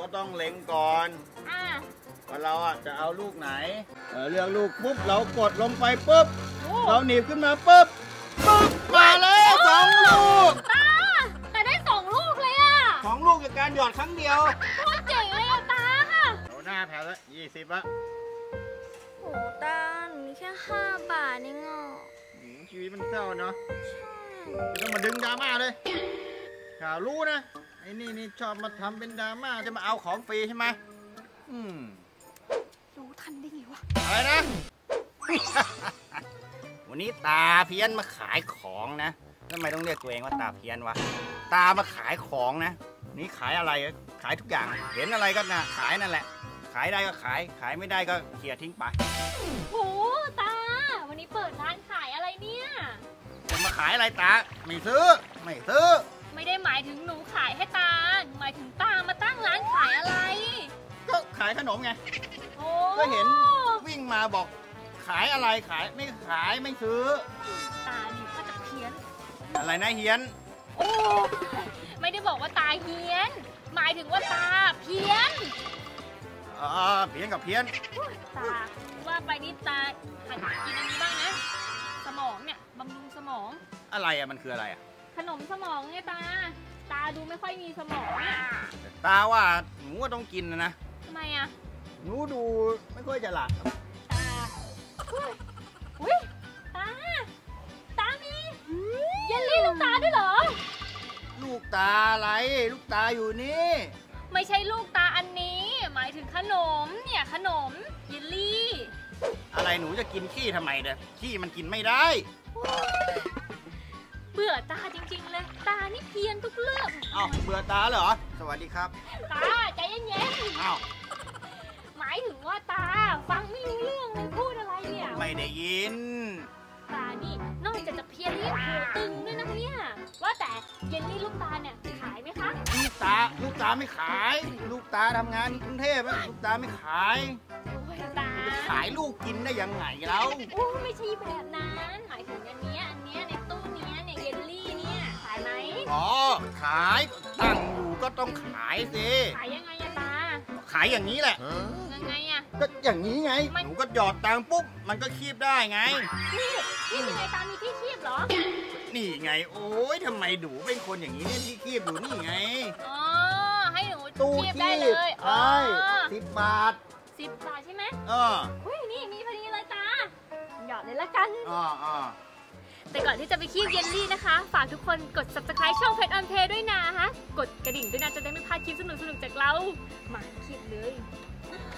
ก็ต้องเล็งก่อนอะว่าเราอะจะเอาลูกไหนเออเลือกลูกปุ๊บเรากดลงไปปุ๊บโอ้เราหนีบขึ้นมาปุ๊บปุ๊บมาแล้วสองลูกตาแต่ได้สองลูกเลยอะสองลูกจากการหยอดครั้งเดียวโคตรเจ๋งเลยอะตาค่ะโอ้หน้าแพ้แล้วยี่สิบละโอ้ตาหนูมีแค่ห้าบาทเองอะหืมชีวิตมันเศร้าเนาะไม่ต้องมาดึงดราม่าเลยข่าวรู้นะ ไอ้นี่นี่ชอบมาทำเป็นดราม่าจะมาเอาของฟรีใช่ไหมอืมรู้ทันได้ไงวะ อะไรนะ วันนี้ตาเพี้ยนมาขายของนะทำไมต้องเรียกตัวเองว่าตาเพี้ยนวะ ตามาขายของนะ นี่ขายอะไรขายทุกอย่าง เห็นอะไรก็นะขายนั่นแหละ ขายได้ก็ขาย ขายไม่ได้ก็เคลียร์ทิ้งไป โหตา วันนี้เปิดร้านขายอะไรเนี่ย จะมาขายอะไรตา ไม่ซื้อ ไม่ซื้อ ไม่ได้หมายถึงหนูขายให้ตาหนูหมายถึงตามาตั้งร้านขายอะไร ก็ขายขนมไง โอ้ก็เห็นวิ่งมาบอก ขายอะไรขายไม่ขายไม่ซื้อ ตานี่ถ้าจะเพี้ยน อะไรนะเฮียน โอ้ไม่ได้บอกว่าตาเฮี้ยน หมายถึงว่าตาเพี้ยนอ่าเพี้ยนกับเพี้ยน ตาว่าไปนี่ตาหัดกินอันนี้บ้างนะ สมองเนี่ยบำรุงสมอง อะไรอะมันคืออะไรอะ ขนมสมองไงตา ตาดูไม่ค่อยมีสมองเนี่ยตาว่าหนูก็ต้องกินนะนะทำไมอะหนูดูไม่ค่อยจะหลับตาอุ้ยอุ้ยตา ตามีเยลลี่ลูกตาด้วยเหรอ ลูกตาอะไรลูกตาอยู่นี่ไม่ใช่ลูกตาอันนี้ หมายถึงขนมเนี่ยขนมเยลลี่ อะไรหนูจะกินขี้ทำไมเด้อขี้มันกินไม่ได้เบื่อตาจริงๆเลย ตานี่เพี้ยนทุกเรื่องเอ้าเบื่อตาเหรอ สวัสดีครับ ตาใจเย็นเอ้าๆหมายถึงว่าตาฟังไม่รู้เรื่องเลยพูดอะไรเนี่ย ไม่ได้ยิน ตานี่นอกจากจะเพี้ยนเรื่องหัวตึงด้วยนะเนี่ย ว่าแต่เยลลี่ลูกตาเนี่ยขายไหมคะ ลูกตา ลูกตาไม่ขาย ลูกตาทำงานที่กรุงเทพอะลูกตาไม่ขาย โอ้ยตาขายลูกกินได้ยังไงแล้ว โอ้ไม่ใช่แบบนั้น หมายถึงอันเนี้ยอันเนี้ยใน อ๋อ ขายตั้งอยู่ก็ต้องขายสิ ขายยังไงอะตา ขายอย่างนี้แหละ ยังไงอะก็อย่างนี้ไงมันหนูก็หยอดตังค์ปุ๊บ มันก็คีบได้ไง นี่นี่ยังไงตา มีที่คีบเหรอ นี่ไง โอ้ยทำไมหนูเป็นคนอย่างนี้เนี่ยที่คีบอยู่นี่ไง อ๋อ ให้หนูตู้คีบคีได้เลบยอ๋อใช่สิบบาทสิบบาทใช่ไหมเอออุ้ยนี่มีพอดีเลยตา หยอดเลยละกัน อ๋ออ๋อ แต่ก่อนที่จะไปคีบเยลลี่นะคะ ฝากทุกคนกด subscribe ช่องเพจออนเพด้วยนะฮะ กดกระดิ่งด้วยนะจะได้ไม่พลาดคลิปสนุกๆจากเรา มาคีบเลย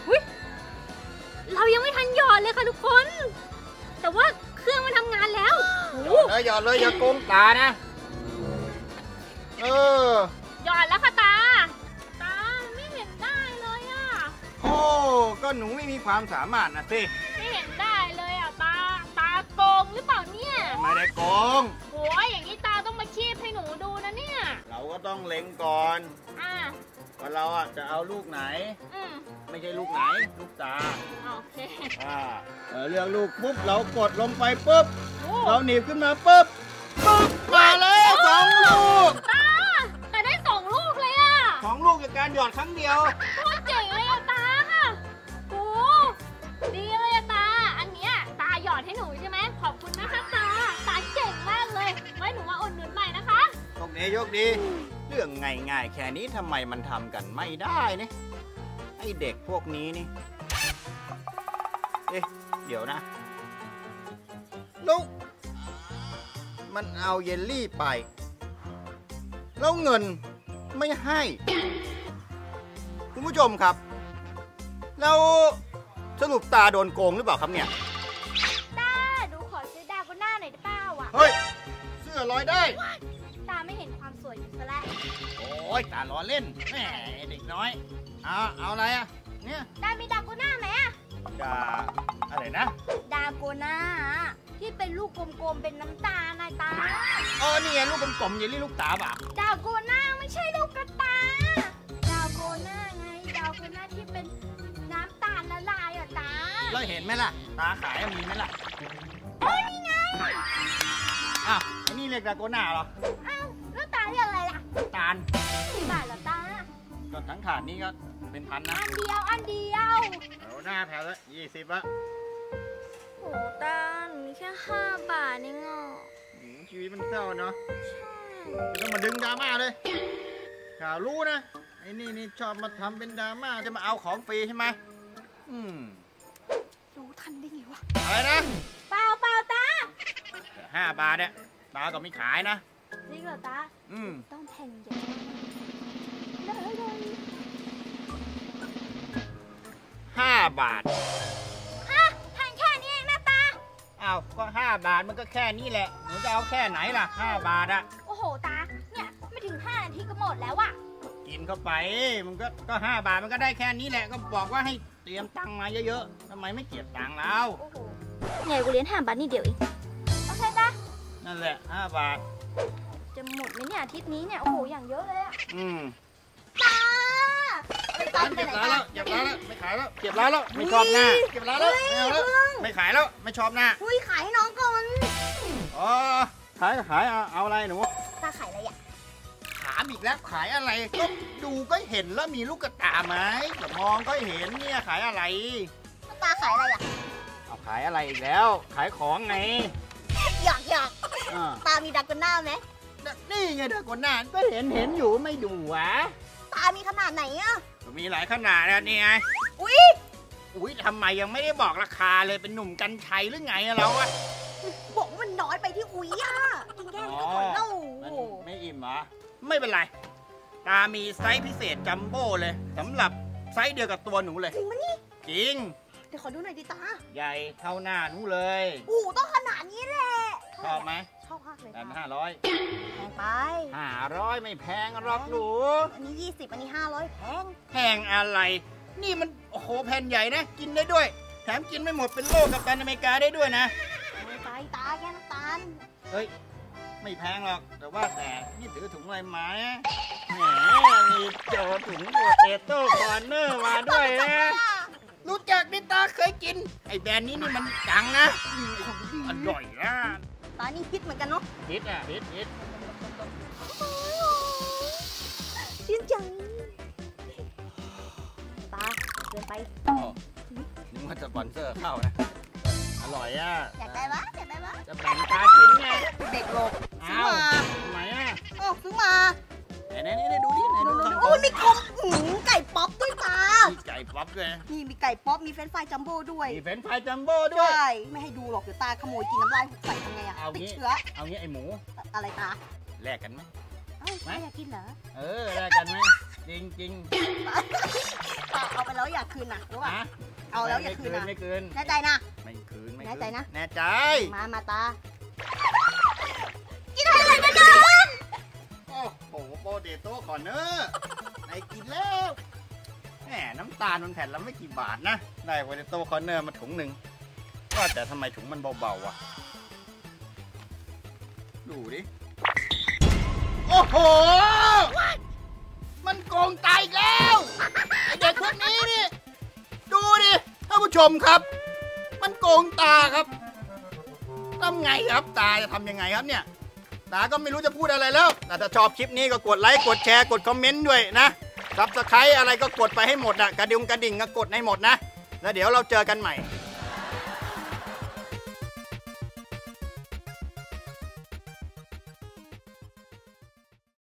อุ้ยเรายังไม่ทันหยอดเลยค่ะทุกคน แต่ว่าเครื่องมันทำงานแล้วโอ้โหเออหยอดเลยอย่าโกงตานะ เออ หยอดแล้วค่ะตา ตาไม่เห็นได้เลยอะโอ้ ก็หนูไม่มีความสามารถนะสิ ไม่ได้โกงโอ้ยอย่างนี้ตาต้องมาคีบให้หนูดูนะเนี่ย เราก็ต้องเล็งก่อน อะว่าเราอะจะเอาลูกไหน อืมไม่ใช่ลูกไหน ลูกตา โอเค อ่าเออเลือกลูกปุ๊บเรากดลงไปปุ๊บ โอ้ เราหนีบขึ้นมาปุ๊บปุ๊บมาแล้วสองลูก ตา แต่ได้สองลูกเลยอะสองลูกจากการหยอดครั้งเดียว โโชคดีโชคดี เรื่องง่ายๆแค่นี้ทำไมมันทำกันไม่ได้เนี่ยไอเด็กพวกนี้นี่ เอ๊ะ เดี๋ยวนะแล้วมันเอาเยลลี่ไป แล้วเงินไม่ให้ คุณผู้ชมครับ แล้วสรุปตาโดนโกงหรือเปล่าครับเนี่ย ตา ดูขอซื้อดาวก็หน้าหน่อยได้เปล่าอะ เฮ้ย เสื้อลอยได้ โอ้ยตาล้อเล่นแหมเด็กน้อย เอาเอาอะไรอะเนี่ยตามีดาวก็หน้าไหมอะดาอะไรนะ ดาวโกน่าที่เป็นลูกกลมๆเป็นน้ำตาลนายตาเออนี่ไงลูกกลมๆเยลลี่ลูกตาเปล่ะดาวโกน่าไม่ใช่ลูกกระตาดาวโกน่าไงดาวโกน่าที่เป็นน้ำตาลละลายอะตาแล้วเห็นไหมล่ะ ตาขายมีไหมล่ะเอ้ยนี่ไงอ้าวไอ้นี่เรียกดาโกน่าเหรออ้าวแล้ว ตาเรียกอะไรล่ะน้ำตาลกี่บาทเหรอตากก็ทั้งถาดนี้ก็เป็นพันนะ อันเดียว อันเดียวเอาหน้าแถวละยี่สิบละโหตาหนูมีแค่ห้าบาทเองอะหืมชีวิตมันเศร้าเนาะใช่ไม่ต้องมาดึงดราม่าเลยข่าวรู้นะไอ้นี่นี่ชอบมาทำเป็นดราม่าจะมาเอาของฟรีใช่ไหมอืมรู้ทันได้ไงวะอะไรนะเปล่าเปล่าตาห้าบาทเนี่ยตาก็ไม่ขายนะ จริงเหรอตาอืมต้องแทงใหญ่ได้เลยห้าบาทฮะแทงแค่นี้เองนะตาอ้าวก็ห้าบาทมันก็แค่นี้แหละหนูจะเอาแค่ไหนล่ะห้าบาทอะโอ้โหตา เนี่ยไม่ถึงห้านาทีก็หมดแล้วอะกินเข้าไปมันก็ก็ห้าบาทมันก็ได้แค่นี้แหละก็บอกว่าให้เตรียมตังค์มาเยอะๆทำไมไม่เก็บตังค์แล้วโอ้โหไงกูเรียนห้าบาทนี่เดียวเองโอเคตา นั่นแหละห้าบาท จะหมดไหมเนี่ยอาทิตย์นี้เนี่ย โอ้โห อย่างเยอะเลยอะอืมตาไปตามไปเก็บไหนร้านตาแล้วเก็บร้านแล้วไม่ขายแล้วเก็บร้านแล้วไม่ชอบหน้าเก็บร้านแล้วไม่เอาแล้วไม่ขายแล้วไม่ชอบหน้าอุ้ยขายให้น้องก่อนอ๋อขายก็ขายเอาเอาอะไรหนูตาขายอะไรอะถามอีกแล้วขายอะไรก็ดูก็เห็นแล้วมีลูกกระตาไหมก็มองก็เห็นเนี่ยขายอะไร ตาขายอะไรอะเอาขายอะไรอีกแล้ว ขายของไงอยาก อยากอ่าตามีดักกันหน้าไหมนี่ไงเด็กคนหน้าก็เห็นเห็นอยู่ไม่ดูวะตามีขนาดไหนอะก็มีหลายขนาดนะนี่ไงอุ้ยอุ้ยทำไมยังไม่ได้บอกราคาเลยเป็นหนุ่มกรรชัยหรือไงอะเราอะบอกว่ามันน้อยไปที่อุ้ยอะกินแค่นี้ก็พอแล้วมันไม่อิ่มเหรอไม่เป็นไร ตามีไซส์พิเศษจัมโบ้เลยสำหรับไซส์เดียวกับตัวหนูเลยจริงปะนี่จริงเดี๋ยวขอดูหน่อยดิตา ใหญ่เท่าหน้าหนูเลยอู้ต้องขนาดนี้แหละชอบไหมชอบมากเลยแต่ตาห้าร้อยแพงไปห้าร้อยไม่แพงหรอกหนูอันนี้20อันนี้500แพง แพงอะไร นี่มันโอ้โหแผ่นใหญ่นะ กินได้ด้วย แถมกินไม่หมดเป็นโล่กัปตันอเมริกาได้ด้วยนะไม่ไปตาแค่น้ำตาลเฮ้ย ไม่แพงหรอก แต่ว่าแต่นี่ถือถุงอะไรมาเนี่ยแหมมีโจถุง Potato Corner มาด้วยนะรู้จักดิตาเคยกิน ไอ้แบรนด์นี้นี่มันดังนะ อร่อยนะ ตานี่ฮิตเหมือนกันเนาะฮิตอะฮิตฮิตชื่นใจตาเกินไปโอ้นึกว่าสปอนเซอร์เข้านะ อร่อยอะ อยากได้ปะอยากได้ปะจะแบ่งตากินไง เด็กโลกซื้ออ้าวมาทำไมอะโอ้ซื้อมาไหนไหนไหนดูดิไหนดูดูดูทางโอ้ยมีกลมหืมไก่ป๊อปด้วยตา มีไก่ป๊อปด้วยนี่มีไก่ป๊อปมีเฟรนช์ฟรายจัมโบ้ด้วยมีเฟรนช์ฟรายจัมโบ้ด้วยใช่ไม่ให้ดูหรอกเดี๋ยวตาขโมยกินน้ำลายหกใส่ทำไงอะเอาติดงี้เชื้อเอางี้ไอ้หมู อะไรตาแลกกันไหมเอ้าตาอยากกินเหรอ เออแลกกันไหมจริงจริงตาเอาไปแล้วอยากคืนนะรู้ๆป่ะนะเอาแล้วอย่าคืนนะไม่คืนแน่ใจนะไม่คืนไม่คืนแน่ใจนะแน่ใจ มามาตากินอะไรกันนะโอ้โห Potato Corner ไหนกินแล้วแห มน้ำตาลมันแผ่นละไม่กี่บาทนะ ได้ Potato Corner มาถุงหนึ่งว่าแต่ทำไมถุงมันเบาๆอะ ดูดิ โอ้โห มันโกงตาอีกแล้วไอเด็กพวกนี้นี่ ดูดิท่านผู้ชมครับ มันโกงตาครับทำไงครับตาจะทำยังไงครับเนี่ยตาก็ไม่รู้จะพูดอะไรแล้วแต่ถ้าชอบคลิปนี้ก็กดไลค์ กดแชร์ กดคอมเมนต์ด้วยนะ subscribe อะไรก็กดไปให้หมดอะกระดิ่งกระดิ่งก็กดให้หมดนะ แล้วเดี๋ยวเราเจอกันใหม่